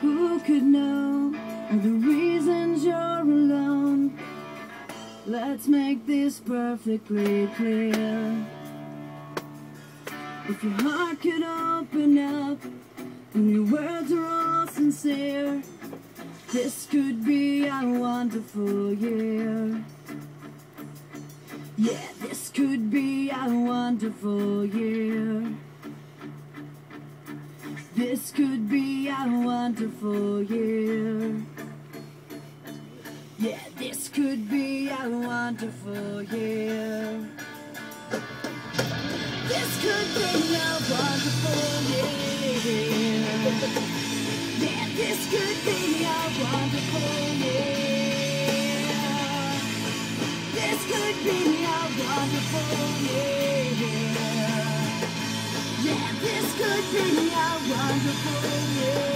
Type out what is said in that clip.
Who could know the reasons you're alone? Let's make this perfectly clear. If your heart could open up and your words are all sincere, this could be a wonderful year. Yeah, this could be a wonderful year. This could be a wonderful year. Yeah, this could be a wonderful year. This could be a wonderful year. Yeah, this could be a wonderful year. This could be a wonderful year. Yeah, this could be a wonderful year.